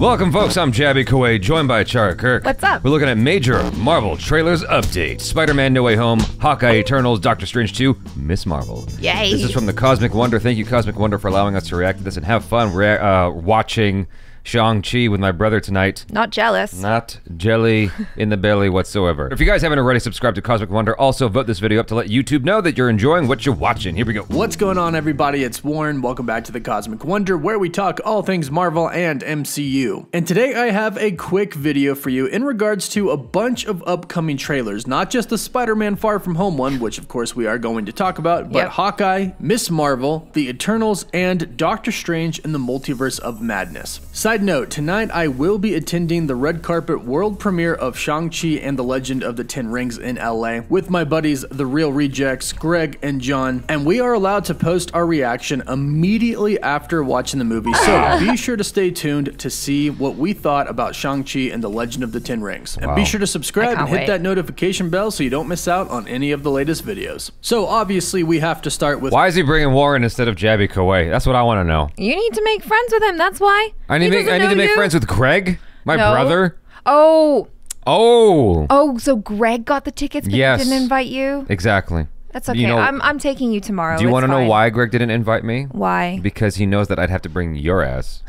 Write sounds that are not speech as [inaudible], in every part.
Welcome, folks. I'm Jaby Koay, joined by Achara Kirk. What's up? We're looking at major Marvel trailers update: Spider-Man: No Way Home, Hawkeye: Eternals, Doctor Strange 2, Miss Marvel. Yay. This is from the Cosmic Wonder. Thank you, Cosmic Wonder, for allowing us to react to this and have fun. We're uh, watching Shang-Chi with my brother tonight. Not jealous. Not jelly in the belly whatsoever. If you guys haven't already subscribed to Cosmic Wonder, also vote this video up to let YouTube know that you're enjoying what you're watching. Here we go. What's going on, everybody? It's Warren. Welcome back to the Cosmic Wonder, where we talk all things Marvel and MCU. And today I have a quick video for you in regards to a bunch of upcoming trailers, not just the Spider Man Far From Home one, which of course we are going to talk about, but Yep. Hawkeye, Miss Marvel, The Eternals, and Doctor Strange in the Multiverse of Madness. Side note, tonight I will be attending the red carpet world premiere of Shang-Chi and the Legend of the Ten Rings in LA with my buddies, The Real Rejects, Greg and John, and we are allowed to post our reaction immediately after watching the movie, so ah. be sure to stay tuned to see what we thought about Shang-Chi and the Legend of the Ten Rings. And be sure to subscribe and hit wait. that notification bell so you don't miss out on any of the latest videos. So obviously we have to start with Why is he bringing Warren instead of Jaby Koay? That's what I want to know. You need to make friends with him. That's why. I need, to make, I need to make you. friends with Greg, my No. brother. Oh, Oh, oh. So Greg got the tickets, but Yes. he didn't invite you. exactly. That's okay. You know- I'm I'm taking you tomorrow. Do you want to know why Greg didn't invite me? Why? Because he knows that I'd have to bring your ass.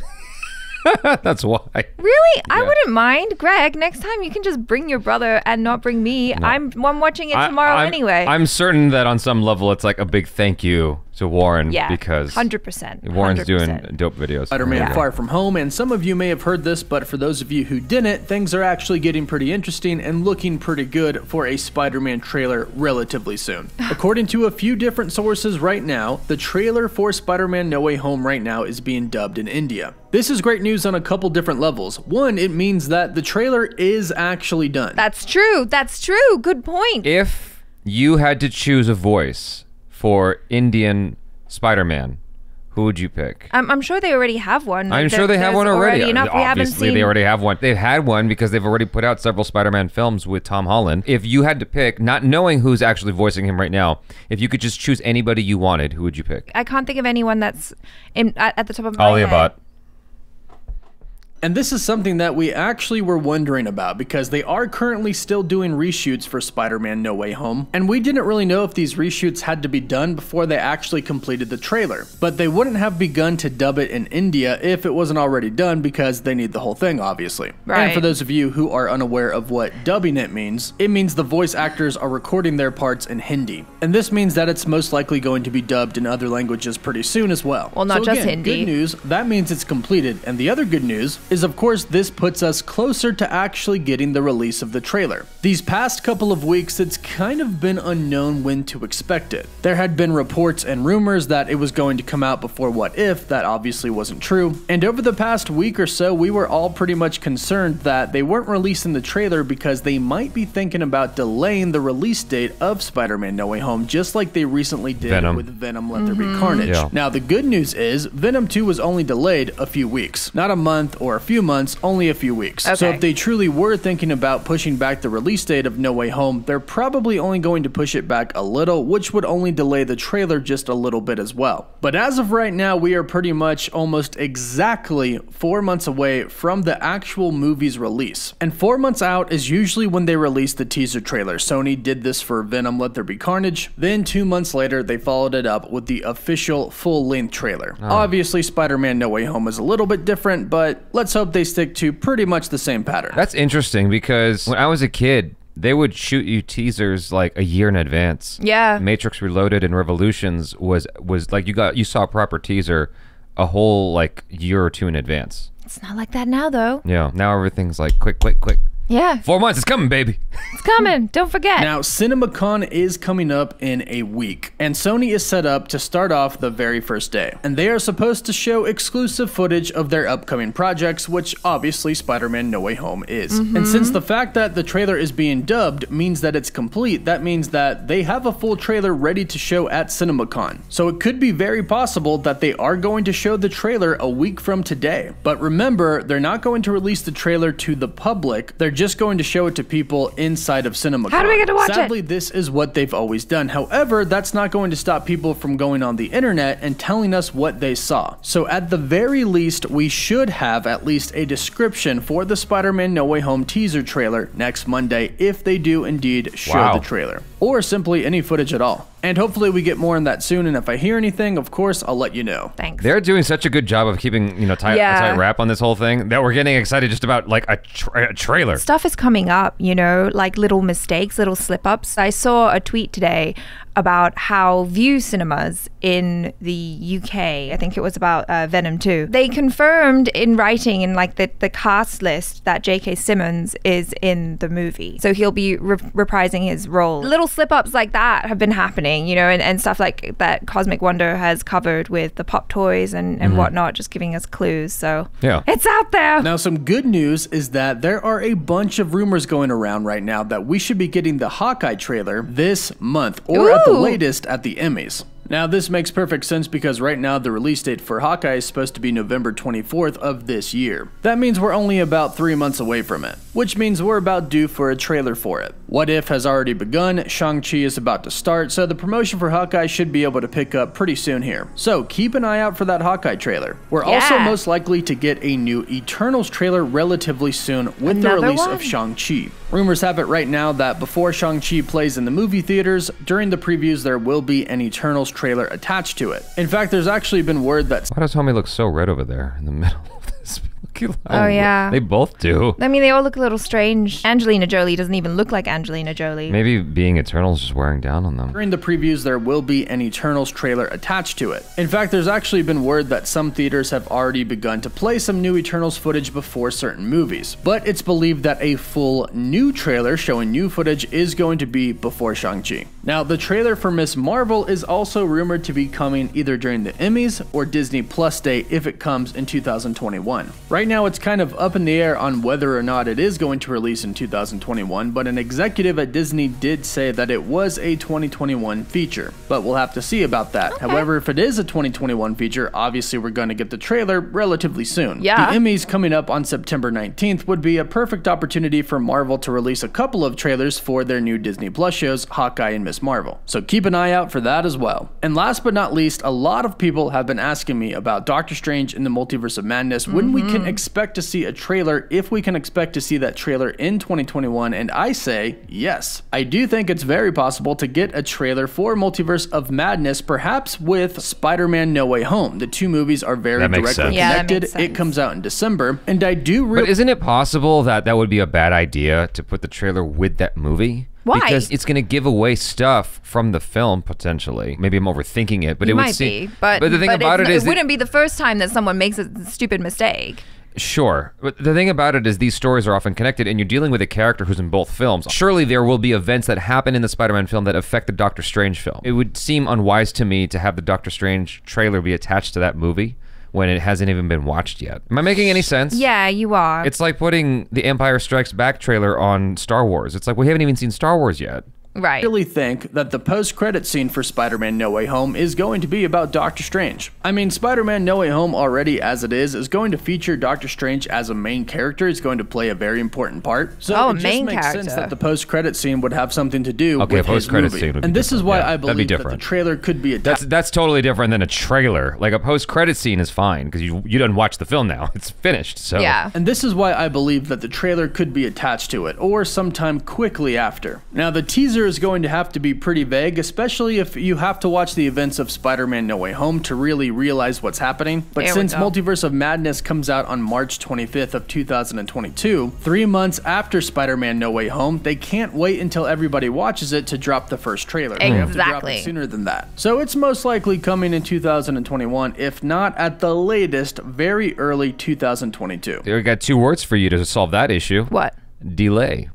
[laughs] That's why. Really? I wouldn't mind, Greg. Next time you can just bring your brother and not bring me. I'm I'm watching it I- tomorrow I'm- anyway. I'm certain that on some level it's like a big thank you to Warren yeah, because hundred percent. Warren's doing dope videos. Spider-Man Yeah. Far From Home, and some of you may have heard this, but for those of you who didn't, things are actually getting pretty interesting and looking pretty good for a Spider-Man trailer relatively soon. [laughs] According to a few different sources right now, the trailer for Spider-Man No Way Home right now is being dubbed in India. This is great news on a couple different levels. One, it means that the trailer is actually done. That's true. That's true. Good point. If you had to choose a voice for Indian Spider-Man, who would you pick? I'm, I'm sure they already have one. I'm There- sure they have there's one already. Enough. We haven't Obviously, seen. they already have one. They've had one because they've already put out several Spider-Man films with Tom Holland. If you had to pick, not knowing who's actually voicing him right now, if you could just choose anybody you wanted, who would you pick? I can't think of anyone that's in at, at the top of my Alia head. Bhatt. And this is something that we actually were wondering about because they are currently still doing reshoots for Spider Man No Way Home. And we didn't really know if these reshoots had to be done before they actually completed the trailer. But they wouldn't have begun to dub it in India if it wasn't already done because they need the whole thing, obviously. Right. And for those of you who are unaware of what dubbing it means, it means the voice actors are recording their parts in Hindi. And this means that it's most likely going to be dubbed in other languages pretty soon as well. Well, not So just again, Hindi. Good news, that means it's completed. And the other good news is, of course, this puts us closer to actually getting the release of the trailer. These past couple of weeks, it's kind of been unknown when to expect it. There had been reports and rumors that it was going to come out before What If, that obviously wasn't true. And over the past week or so, we were all pretty much concerned that they weren't releasing the trailer because they might be thinking about delaying the release date of Spider Man No Way Home, just like they recently did Venom. with Venom Let There Be mm-hmm. Carnage. Yeah. Now, the good news is Venom 2 was only delayed a few weeks. Not a month or a few months, only a few weeks. So if they truly were thinking about pushing back the release date of No Way Home, they're probably only going to push it back a little, which would only delay the trailer just a little bit as well. But as of right now, we are pretty much almost exactly four months away from the actual movie's release. And four months out is usually when they release the teaser trailer. Sony did this for Venom Let There Be Carnage. Then two months later, they followed it up with the official full length trailer. Oh. Obviously, Spider Man No Way Home is a little bit different, but let's hope they stick to pretty much the same pattern. That's interesting because when I was a kid, they would shoot you teasers like a year in advance. Yeah. Matrix Reloaded and Revolutions was was like you got you saw a proper teaser a whole like year or two in advance. It's not like that now, though. Yeah. Now everything's like quick, quick, quick. Yeah, Four months, it's coming, baby. it's coming. Don't forget. Now, CinemaCon is coming up in a week, and Sony is set up to start off the very first day. And they are supposed to show exclusive footage of their upcoming projects, which obviously Spider Man No Way Home is. Mm-hmm. And since the fact that the trailer is being dubbed means that it's complete, that means that they have a full trailer ready to show at CinemaCon. So it could be very possible that they are going to show the trailer a week from today. But remember, they're not going to release the trailer to the public, they're just going to show it to people inside of cinema. How do we get to watch it? Sadly, this is what they've always done. However, that's not going to stop people from going on the internet and telling us what they saw. So, at the very least, we should have at least a description for the Spider Man No Way Home teaser trailer next Monday if they do indeed show Wow. the trailer, or simply any footage at all. And hopefully, we get more on that soon. And if I hear anything, of course, I'll let you know. They're doing such a good job of keeping, you know, tight, Yeah. tight wrap on this whole thing that we're getting excited just about like a, tra- a trailer. stuff is coming up, you know, like little mistakes, little slip ups. I saw a tweet today about how Vue Cinemas in the UK, I think it was about uh, Venom 2, they confirmed in writing in like the, the cast list that J.K. Simmons is in the movie. So he'll be re- reprising his role. Little slip ups like that have been happening, you know, and, and stuff like that Cosmic Wonder has covered with the pop toys and, and whatnot, just giving us clues. So Yeah. it's out there. Now, some good news is that there are a bunch of rumors going around right now that we should be getting the Hawkeye trailer this month, or at the Ooh. latest at the Emmys. Now, this makes perfect sense because right now the release date for Hawkeye is supposed to be November 24th of this year. That means we're only about three months away from it, which means we're about due for a trailer for it. What If has already begun, Shang-Chi is about to start, so the promotion for Hawkeye should be able to pick up pretty soon here. So keep an eye out for that Hawkeye trailer. We're also most likely to get a new Eternals trailer relatively soon with the release one? of Shang-Chi. Rumors have it right now that before Shang-Chi plays in the movie theaters, during the previews there will be an Eternals trailer attached to it. In fact, there's actually been word that Why does homie look so red over there in the middle of this? Look at how Oh, yeah. They both do. I mean, they all look a little strange. Angelina Jolie doesn't even look like Angelina Jolie. Maybe being Eternal is just wearing down on them. during the previews there will be an Eternals trailer attached to it. In fact, there's actually been word that some theaters have already begun to play some new Eternals footage before certain movies. But it's believed that a full new trailer showing new footage is going to be before Shang-Chi. Now, the trailer for Miss Marvel is also rumored to be coming either during the Emmys or Disney Plus Day if it comes in 2021. Right now, it's kind of up in the air on whether or not it is going to release in 2021, but an executive at Disney did say that it was a 2021 feature. But we'll have to see about that. However, if it is a 2021 feature, obviously we're going to get the trailer relatively soon. Yeah. The Emmys coming up on September 19th would be a perfect opportunity for Marvel to release a couple of trailers for their new Disney Plus shows, Hawkeye and Miss Marvel. So keep an eye out for that as well. And last but not least, a lot of people have been asking me about Doctor Strange in the Multiverse of Madness, when we can mm-hmm. expect to see a trailer, if we can expect to see that trailer in 2021, and I say yes. I do think it's very possible to get a trailer for Multiverse of Madness, perhaps with Spider-Man No Way Home. The two movies are very That directly sense. Yeah, connected. makes It comes out in December, and I do But really isn't it possible that that would be a bad idea to put the trailer with that movie? Why? Because it's going to give away stuff from the film potentially. Maybe I'm overthinking it, but it it would might seem. be, but the thing but about it is, it wouldn't be the first time that someone makes a stupid mistake. Sure. But the thing about it is these stories are often connected and you're dealing with a character who's in both films. Surely there will be events that happen in the Spider-Man film that affect the Doctor Strange film. It would seem unwise to me to have the Doctor Strange trailer be attached to that movie when it hasn't even been watched yet. Am I making any sense? Yeah, you are. It's like putting the Empire Strikes Back trailer on Star Wars. It's like we haven't even seen Star Wars yet. Right. really think that the post-credit scene for Spider-Man No Way Home is going to be about Doctor Strange. I mean, Spider-Man No Way Home already as it is is going to feature Doctor Strange as a main character. He's going to play a very important part. So Oh, it just main makes sense that the post-credit scene would have something to do Okay, with a his post-credit scene would be and this is why Yeah, I that'd be believe that the trailer could be That's attached. that's totally different than a trailer. Like a post-credit scene is fine because you you didn't watch the film now. [laughs] It's finished. So yeah. And this is why I believe that the trailer could be attached to it, or sometime quickly after. Now, the teaser is going to have to be pretty vague, especially if you have to watch the events of Spider Man No Way Home to really realize what's happening. But There since. Multiverse of Madness comes out on March 25th of 2022, three months after Spider Man No Way Home, they can't wait until everybody watches it to drop the first trailer. They have to drop Exactly. it sooner than that. So it's most likely coming in 2021, if not at the latest, very early 2022. we got two words for you to solve that issue. What? Delay.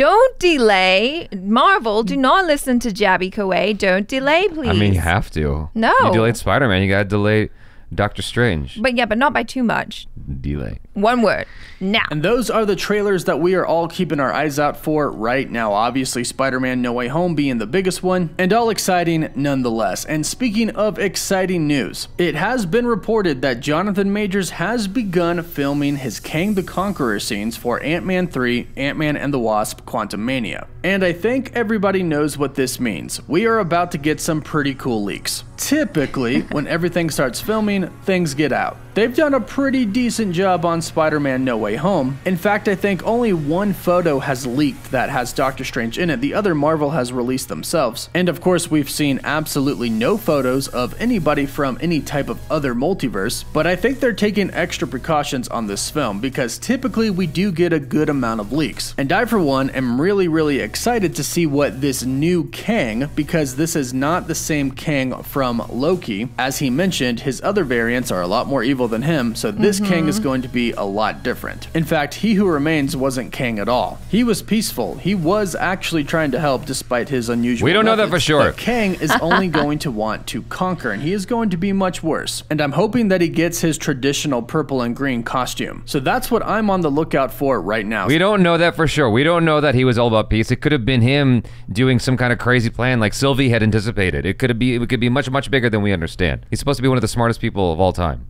Don't delay. Marvel, do not listen to Jaby Koay. Don't delay, please. I mean, you have to. No. You delayed Spider-Man. You got to delay Doctor Strange. But yeah, but not by too much. delay. One word. Now. And those are the trailers that we are all keeping our eyes out for right now. Obviously, Spider Man No Way Home being the biggest one, and all exciting nonetheless. And speaking of exciting news, it has been reported that Jonathan Majors has begun filming his Kang the Conqueror scenes for Ant Man 3, Ant Man and the Wasp Quantumania. And I think everybody knows what this means. We are about to get some pretty cool leaks. Typically, when everything starts filming, things get out. They've done a pretty decent job on Spider Man No Way Home. In fact, I think only one photo has leaked that has Doctor Strange in it. The other Marvel has released themselves. And of course, we've seen absolutely no photos of anybody from any type of other multiverse, but I think they're taking extra precautions on this film because typically we do get a good amount of leaks. And I, for one, am really, really excited to see what this new Kang, because this is not the same Kang from Loki. As he mentioned, his other variants are a lot more evil than him, so this mm-hmm. Kang is going to be a lot different. In fact, He Who Remains wasn't king at all. He was peaceful. He was actually trying to help despite his unusual. We don't methods, know that for sure. But Kang is only [laughs] going to want to conquer, and he is going to be much worse. And I'm hoping that he gets his traditional purple and green costume. So that's what I'm on the lookout for right now. We don't know that for sure. We don't know that he was all about peace. It could have been him doing some kind of crazy plan like Sylvie had anticipated. It could be it could be much much bigger than we understand. He's supposed to be one of the smartest people of all time.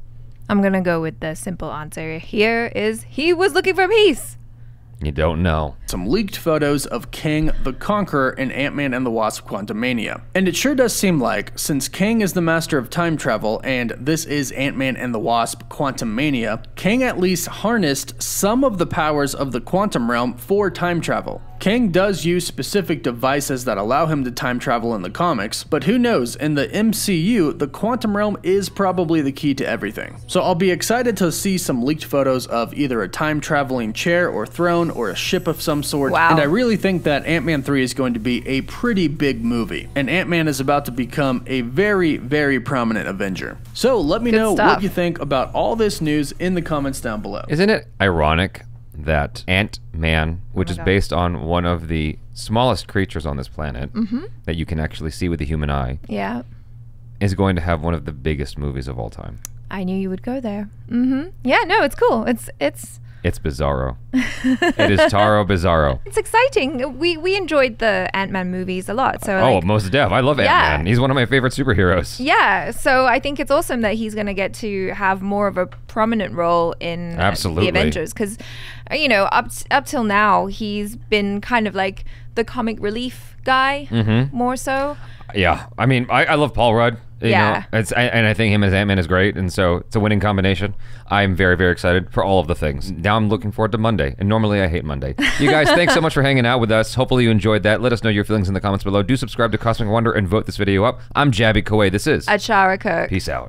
I'm gonna go with the simple answer. Here is he was looking for peace. You don't know. Some leaked photos of Kang the Conqueror in Ant Man and the Wasp Quantumania. And it sure does seem like, since Kang is the master of time travel and this is Ant Man and the Wasp Quantumania, Kang at least harnessed some of the powers of the quantum realm for time travel. Kang does use specific devices that allow him to time travel in the comics, but who knows, in the MCU, the quantum realm is probably the key to everything. So I'll be excited to see some leaked photos of either a time traveling chair or throne or a ship of some sort. Wow. And I really think that Ant Man 3 is going to be a pretty big movie. And Ant Man is about to become a very, very prominent Avenger. So let me Good know stuff. what you think about all this news in the comments down below. Isn't it ironic that Ant Man, which Oh is God. based on one of the smallest creatures on this planet Mm-hmm. that you can actually see with the human eye, Yeah. is going to have one of the biggest movies of all time? I knew you would go there. Mm-hmm. Yeah, no, it's cool. It's it's It's Bizarro. [laughs] it is Taro Bizarro. it's exciting. We we enjoyed the Ant Man movies a lot. So oh, like, most deaf. I love Yeah. Ant Man. He's one of my favorite superheroes. yeah, so I think it's awesome that he's going to get to have more of a prominent role in Absolutely. the Avengers because, you know, up up till now he's been kind of like the comic relief guy Mm-hmm. more so. Yeah, I mean, I, I love Paul Rudd. You Yeah. know, it's I, and I think him as Ant Man is great, and so it's a winning combination. I'm very very excited for all of the things. Now I'm looking forward to Monday, and normally I hate Monday. You guys, [laughs] thanks so much for hanging out with us. Hopefully you enjoyed that. Let us know your feelings in the comments below. Do subscribe to Cosmic Wonder and vote this video up. I'm Jaby Koay. This is Achara Kirk. Peace out.